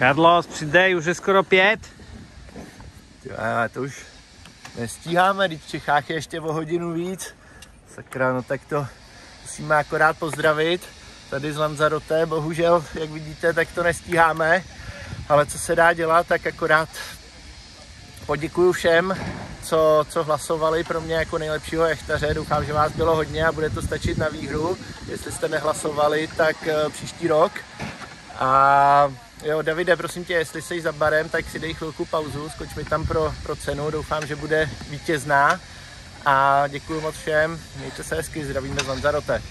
Carlos, přidej, už je skoro pět. Jo, to už nestíháme, když v Čechách je ještě o hodinu víc. Sakra, no tak to musíme akorát pozdravit. Tady z Lanzarote, bohužel, jak vidíte, tak to nestíháme. Ale co se dá dělat, tak akorát poděkuju všem, co, co hlasovali pro mě jako nejlepšího jachtaře. Doufám, že vás bylo hodně a bude to stačit na výhru. Jestli jste nehlasovali, tak eh, příští rok. A jo, Davide, prosím tě, jestli jsi za barem, tak si dej chvilku pauzu, skoč mi tam pro, pro cenu. Doufám, že bude vítězná. A děkuji moc všem, mějte se hezky, zdravíme z Lanzarote.